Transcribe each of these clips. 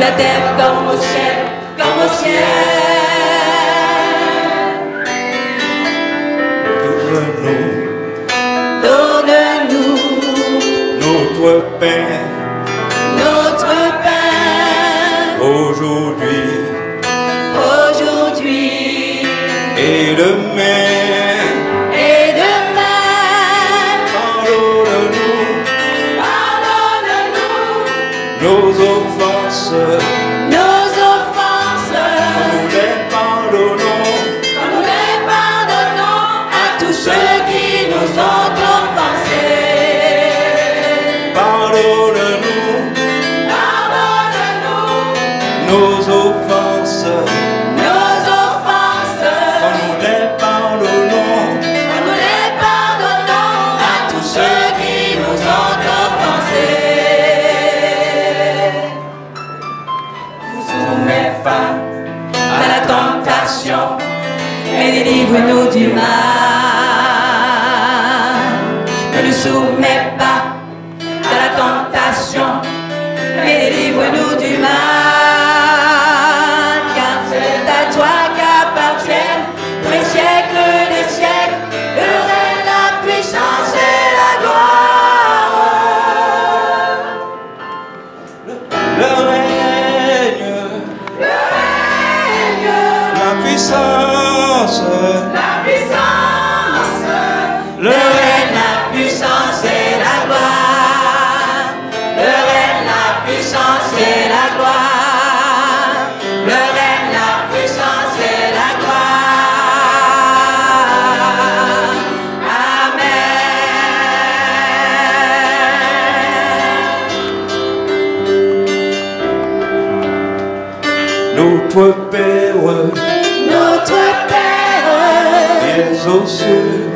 la terre comme au ciel, comme au ciel. Donne-nous, donne-nous notre pain, notre pain aujourd'hui, aujourd'hui et demain. délivre-nous du mal. Ne nous soumets Notre Père, notre Père, qui es aux cieux,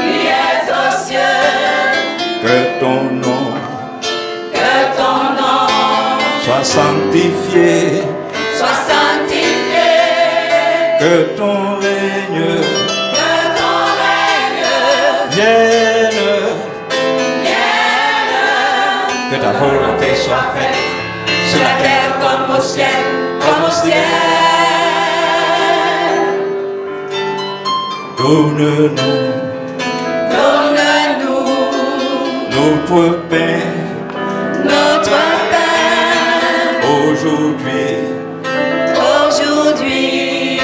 qui es aux cieux, que ton nom, que ton nom soit sanctifié, soit sanctifié, que ton Donne-nous, donne-nous. Notre paix, notre paix. Aujourd'hui, aujourd'hui.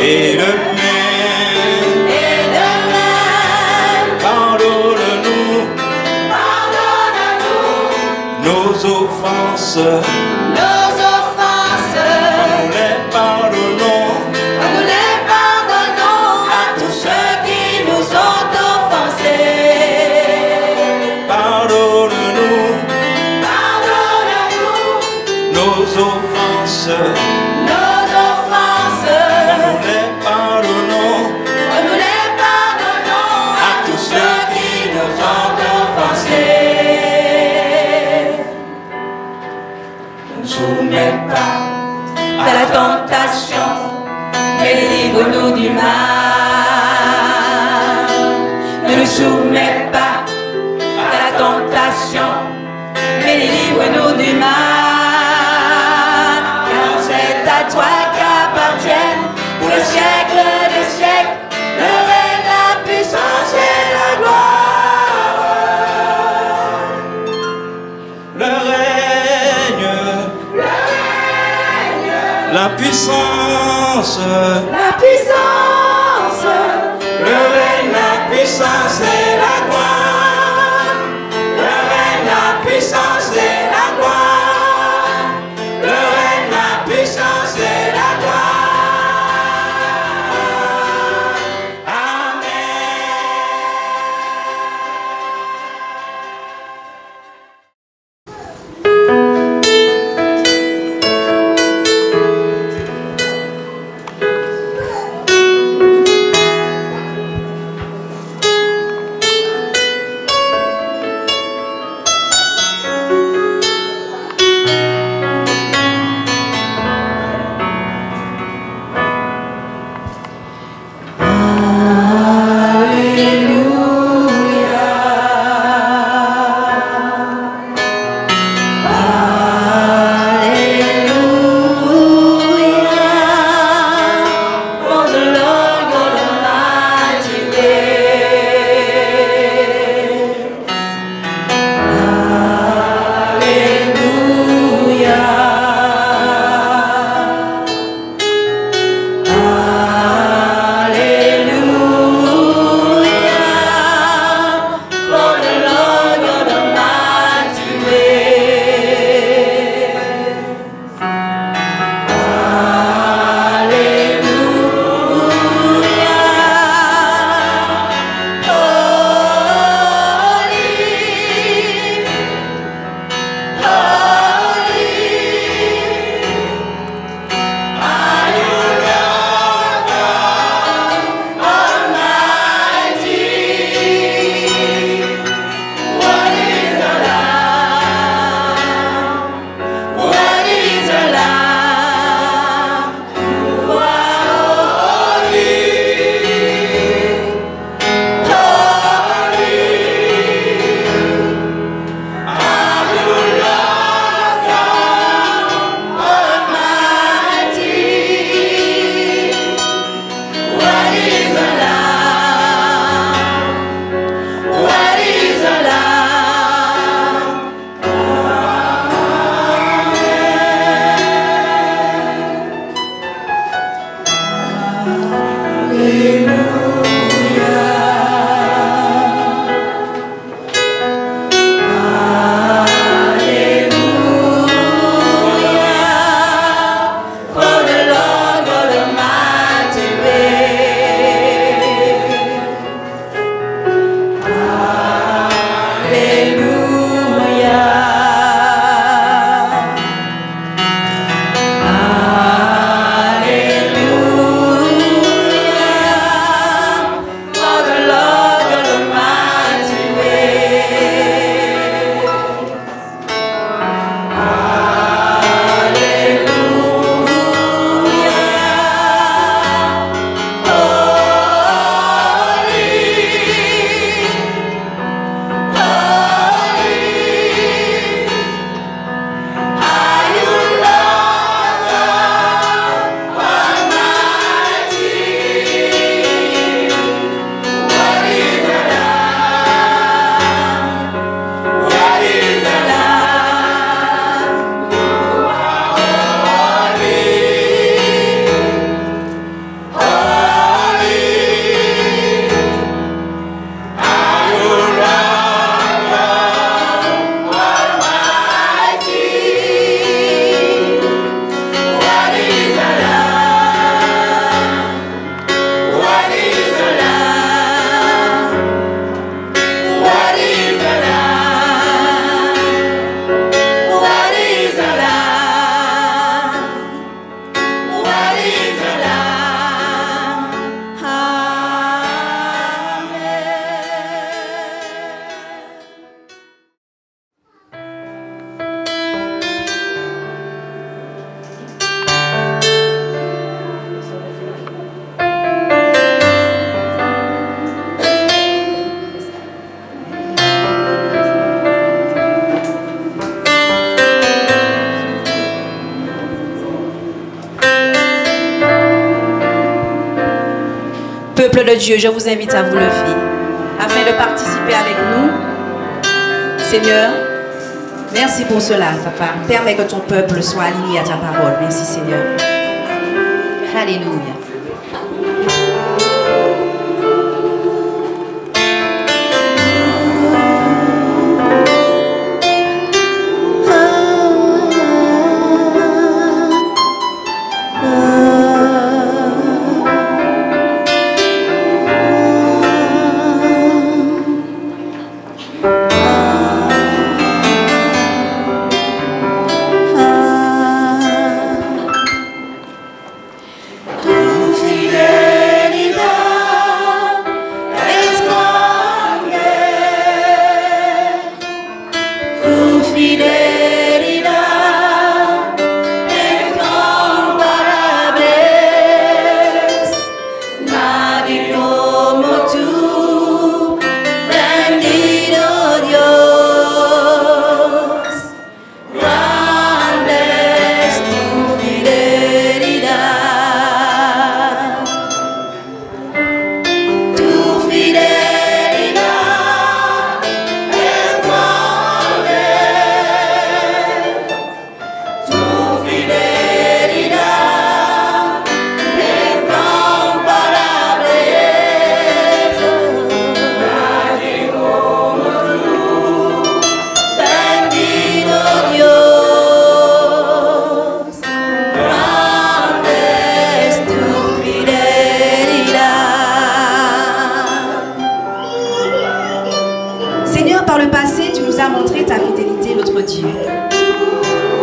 Et le Pardonne-nous. Nos offenses. turn La puissance, la puissance, levez la puissance. De Dieu, je vous invite à vous lever afin de participer avec nous. Seigneur, merci pour cela, Papa. Permets que ton peuple soit aligné à ta parole. Merci, Seigneur. Alléluia. Tu fidelidad passé, tu nous as montré ta fidélité, notre Dieu.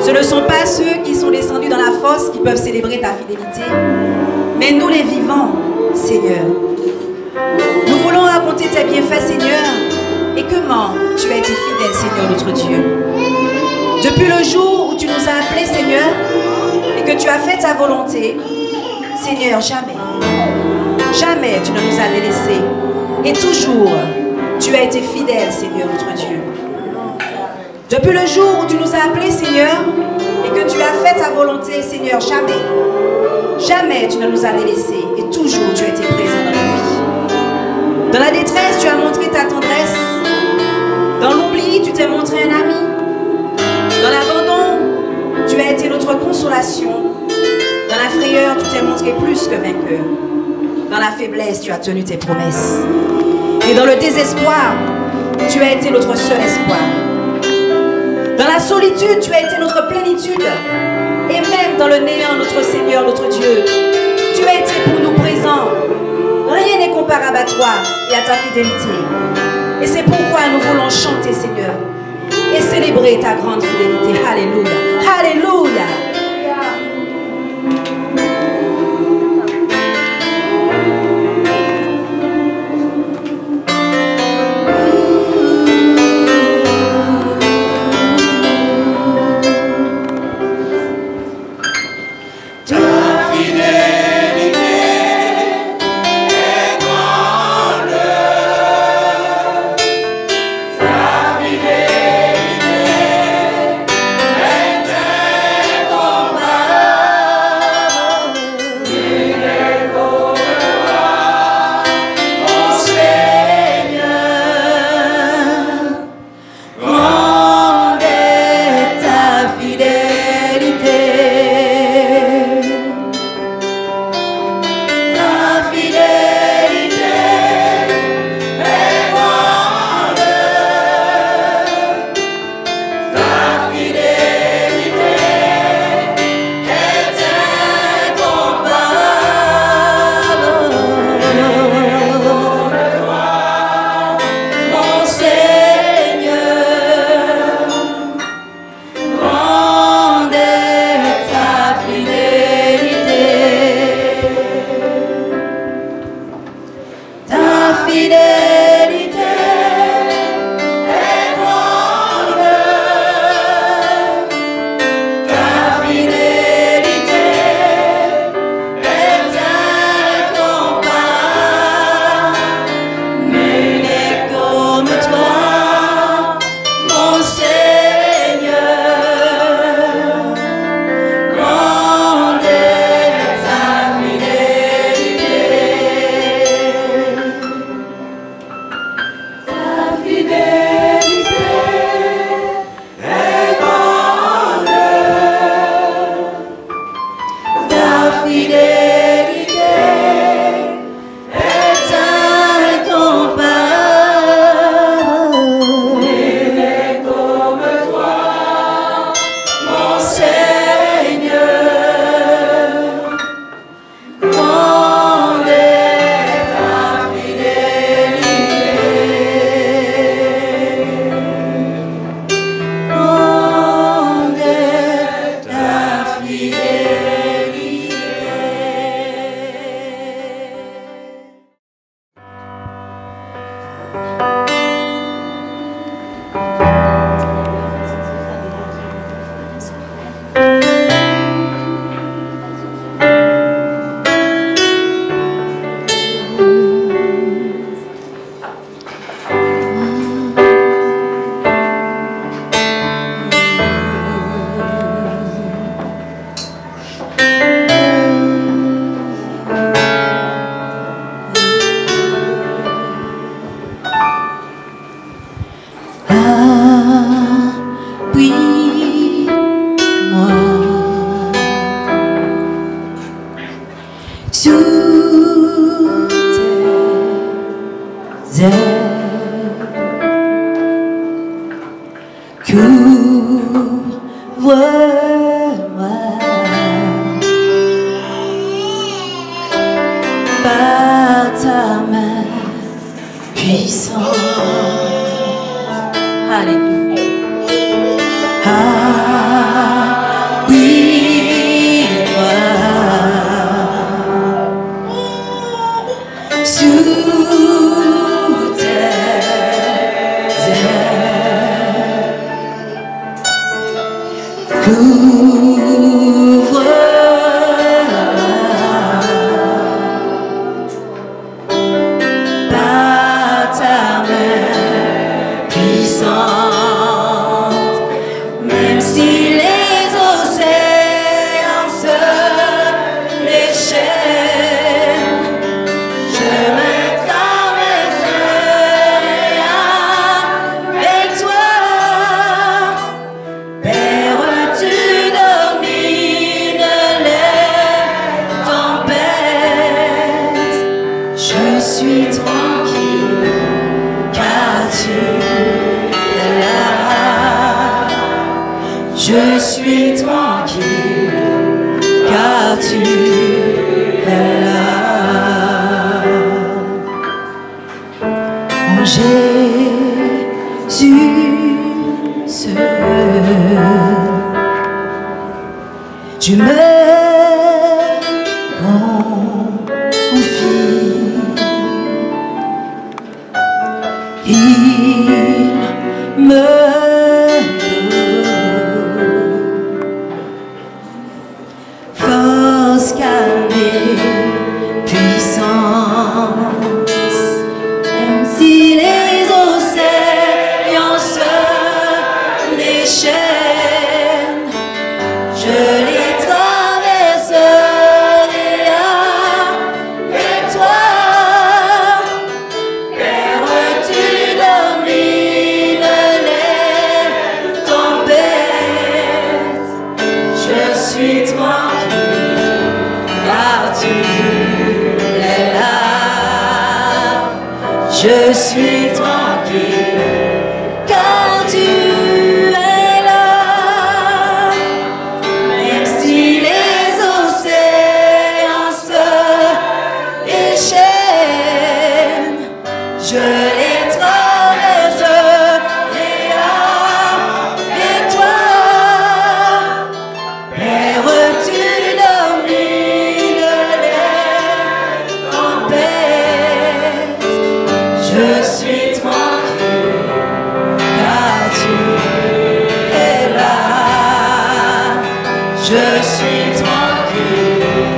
Ce ne sont pas ceux qui sont descendus dans la fosse qui peuvent célébrer ta fidélité, mais nous les vivants, Seigneur. Nous voulons raconter tes bienfaits, Seigneur, et comment tu as été fidèle, Seigneur, notre Dieu. Depuis le jour où tu nous as appelés, Seigneur, et que tu as fait ta volonté, Seigneur, jamais, jamais tu ne nous as délaissés. Et toujours, tu as été fidèle, Seigneur, notre Dieu. Depuis le jour où tu nous as appelés, Seigneur, et que tu as fait ta volonté, Seigneur, jamais, jamais tu ne nous as délaissés. Et toujours, tu as été présent dans nos vies. Dans la détresse, tu as montré ta tendresse. Dans l'oubli, tu t'es montré un ami. Dans l'abandon, tu as été notre consolation. Dans la frayeur, tu t'es montré plus que vainqueur. Dans la faiblesse, tu as tenu tes promesses. Et dans le désespoir, tu as été notre seul espoir. Dans la solitude, tu as été notre plénitude. Et même dans le néant, notre Seigneur, notre Dieu, tu as été pour nous présent. Rien n'est comparable à toi et à ta fidélité. Et c'est pourquoi nous voulons chanter, Seigneur, et célébrer ta grande fidélité. Alléluia. Alléluia. 바다만 휘성 하늘 Je suis tranquille, car tu es là. Je suis tranquille. sweet Marquis.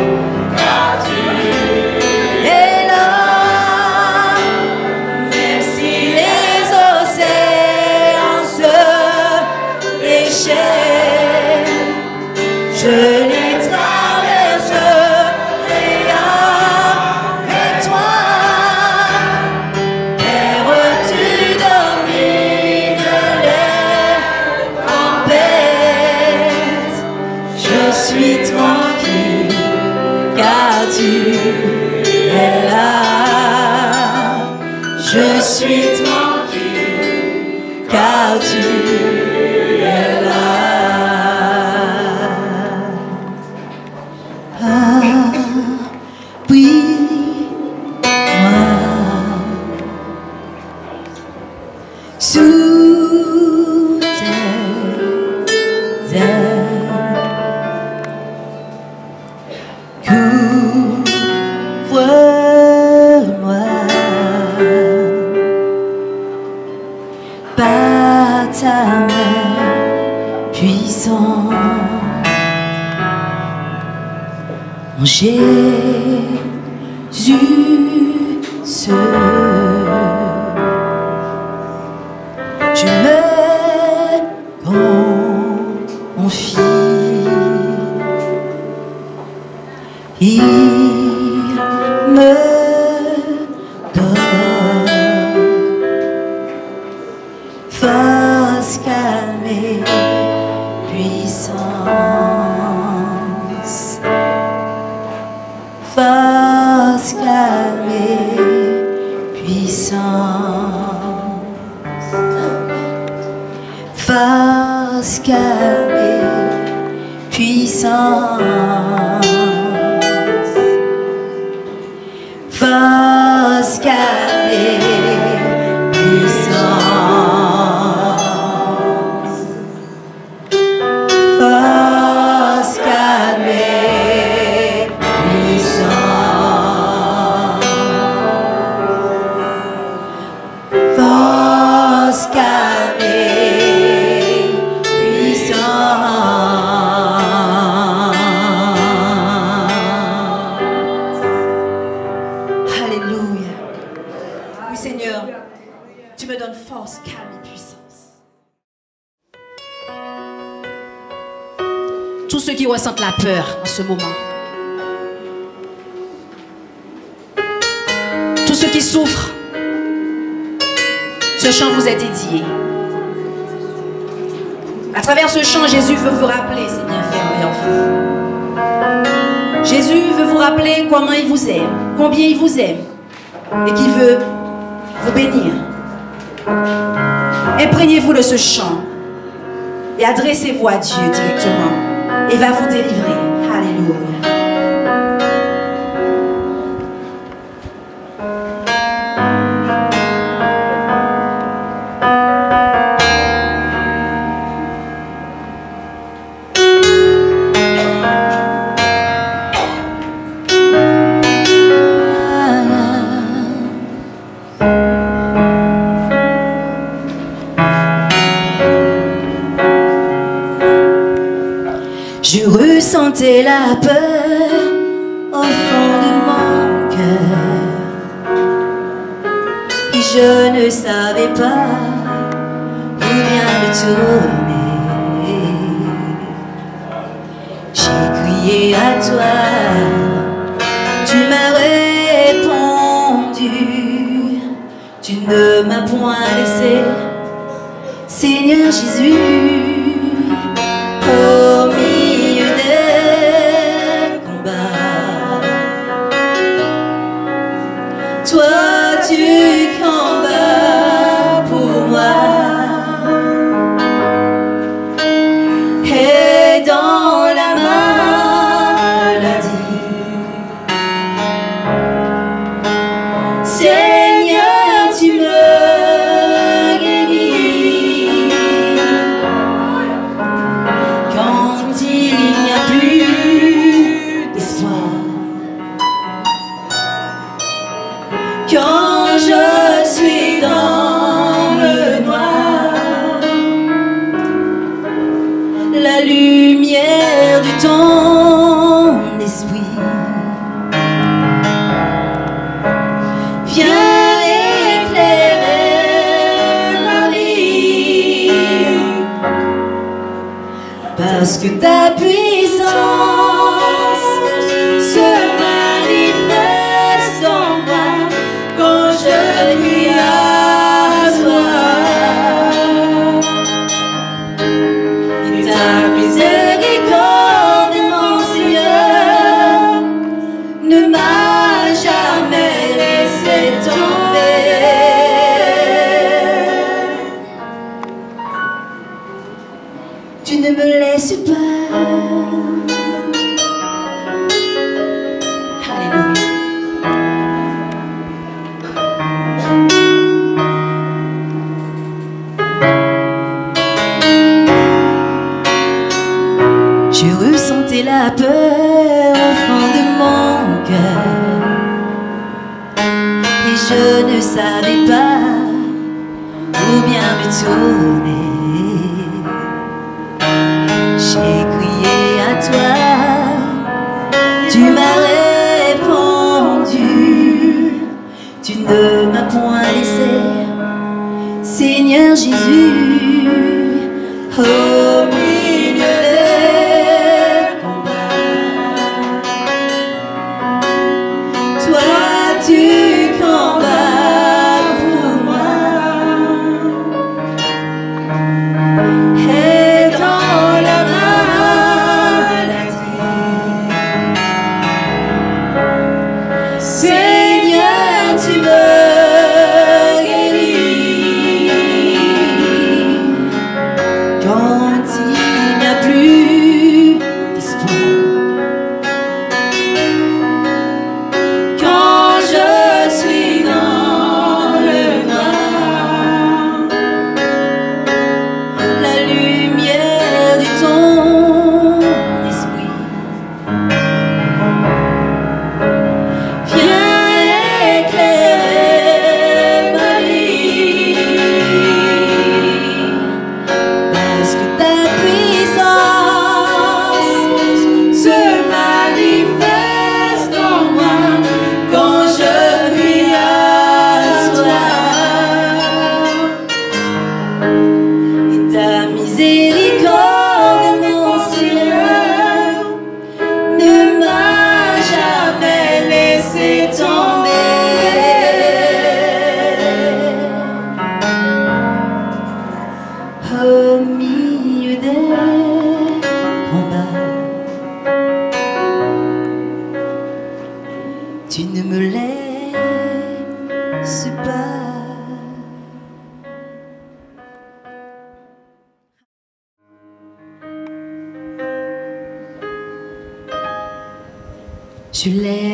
share. Calme ressentent la peur en ce moment, tous ceux qui souffrent, ce chant vous est dédié. À travers ce chant, Jésus veut vous rappeler ses bienfaits envers vous. Jésus veut vous rappeler comment il vous aime, combien il vous aime et qu'il veut vous bénir. Imprégnez-vous de ce chant et adressez-vous à Dieu directement. Il va vous délivrer. Alléluia. La peur au fond de mon cœur. Et je ne savais pas où bien me tourner. J'ai crié à toi, ne savais pas où bien me tourner. Je lève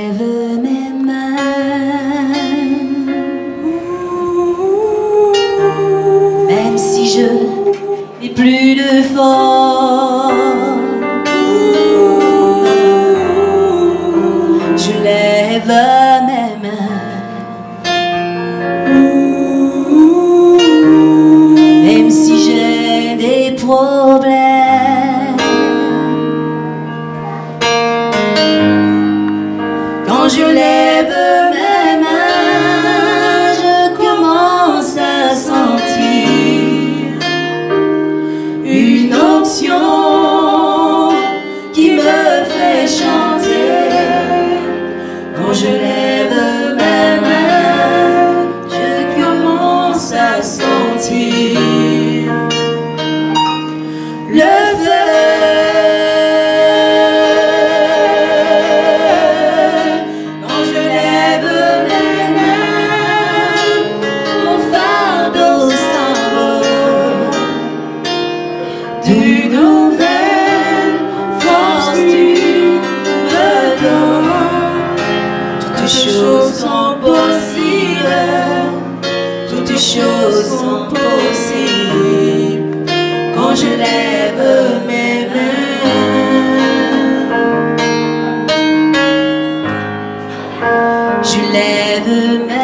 mains. Je